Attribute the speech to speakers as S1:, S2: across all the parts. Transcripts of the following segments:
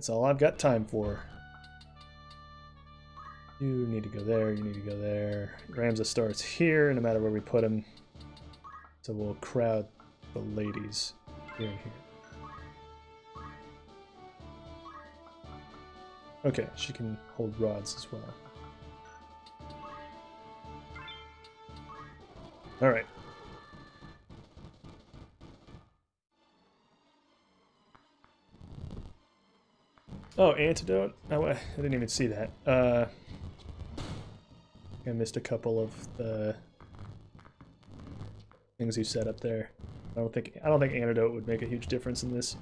S1: That's all I've got time for. You need to go there, you need to go there. Ramza starts here, no matter where we put him. So we'll crowd the ladies here and here. Okay, she can hold rods as well. Alright. Oh, antidote? Oh, I didn't even see that. Uh, I missed a couple of the things you set up there. I don't think I don't think antidote would make a huge difference in this.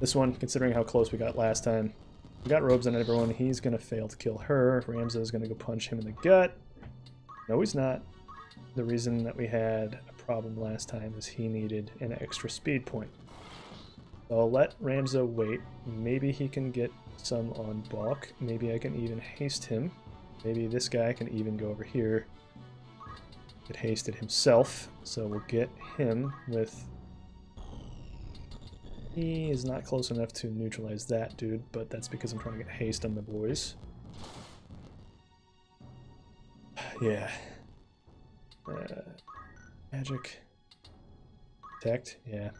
S1: This one, considering how close we got last time. We got robes on everyone. He's gonna fail to kill her. Ramza is gonna go punch him in the gut. No, he's not. The reason that we had a problem last time is he needed an extra speed point. I'll let Ramza wait. Maybe he can get some on Balk. Maybe I can even haste him. Maybe this guy can even go over here. Get hasted himself. So we'll get him with... He is not close enough to neutralize that dude, but that's because I'm trying to get haste on the boys. yeah. Uh, magic. Protect, yeah.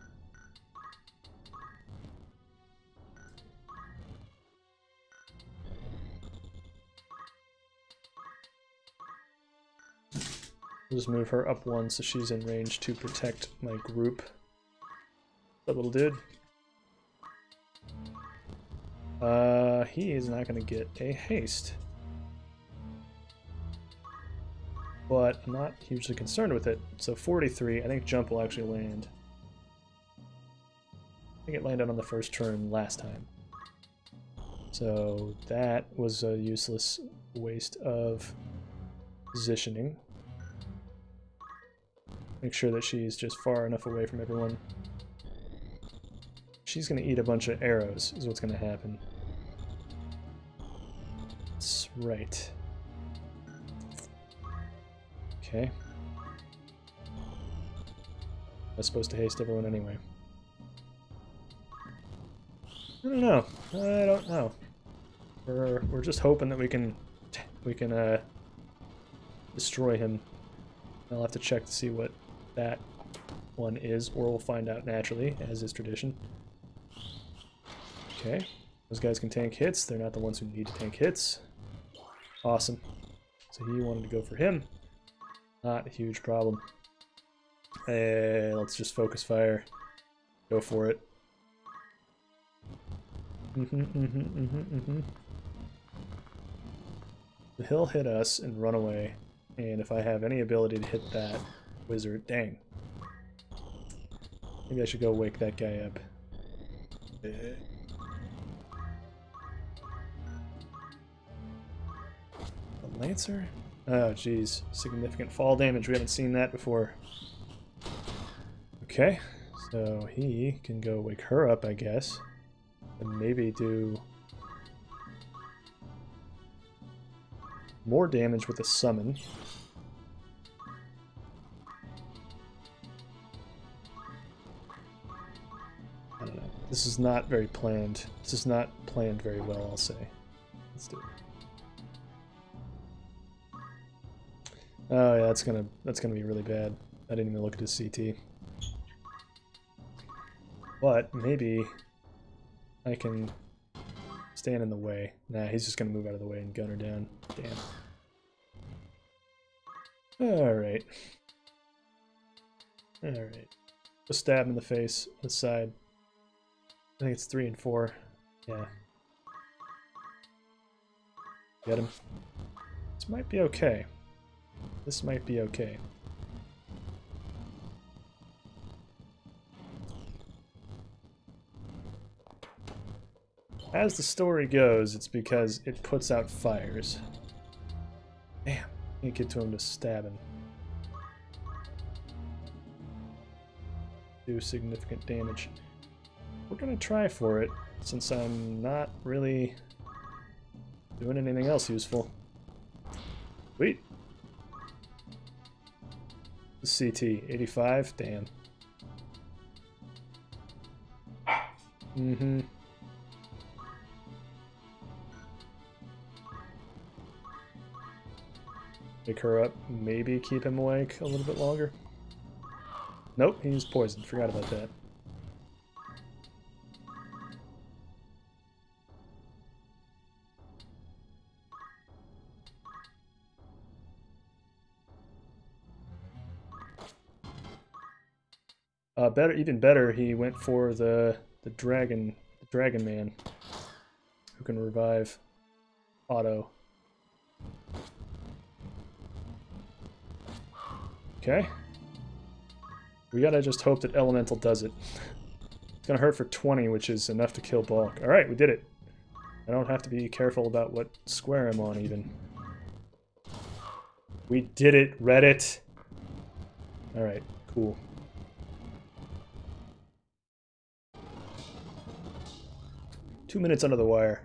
S1: I'll just move her up one so she's in range to protect my group. That little dude. Uh, he is not going to get a haste. But I'm not hugely concerned with it. So 43, I think jump will actually land. I think it landed on the first turn last time. So that was a useless waste of positioning. Make sure that she's just far enough away from everyone. She's going to eat a bunch of arrows, is what's going to happen. That's right. Okay. I was supposed to haste everyone anyway. I don't know. I don't know. We're we're just hoping that we can we can uh destroy him. I'll have to check to see what that one is, or we'll find out naturally, as is tradition. Okay, those guys can tank hits. They're not the ones who need to tank hits. Awesome. So he wanted to go for him. Not a huge problem. Hey, let's just focus fire. Go for it. Mm-hmm, mm-hmm, mm-hmm, mm-hmm. He'll hit us and run away. And if I have any ability to hit that, Wizard. Dang. Maybe I should go wake that guy up. The Lancer? Oh, jeez. Significant fall damage. We haven't seen that before. Okay. So he can go wake her up, I guess. And maybe do... More damage with a summon. This is not very planned. This is not planned very well, I'll say. Let's do it. Oh yeah, that's gonna that's gonna be really bad. I didn't even look at his CT. But maybe I can stand in the way. Nah, he's just gonna move out of the way and gun her down. Damn. Alright. Alright. A stab in the face, the side. I think it's three and four. Yeah. Get him. This might be okay. This might be okay. As the story goes, it's because it puts out fires. Damn, can't get to him to stab him. Do significant damage. We're gonna try for it, since I'm not really doing anything else useful. Wait. The CT, 85? Damn. Mm-hmm. Pick her up, maybe keep him awake a little bit longer. Nope, he's poisoned. Forgot about that. Uh, better, even better, he went for the the dragon, the dragon man, who can revive Otto. Okay. We gotta just hope that Elemental does it. It's gonna hurt for 20, which is enough to kill Balk. Alright, we did it. I don't have to be careful about what square I'm on, even. We did it, Reddit! Alright, cool. Two minutes under the wire.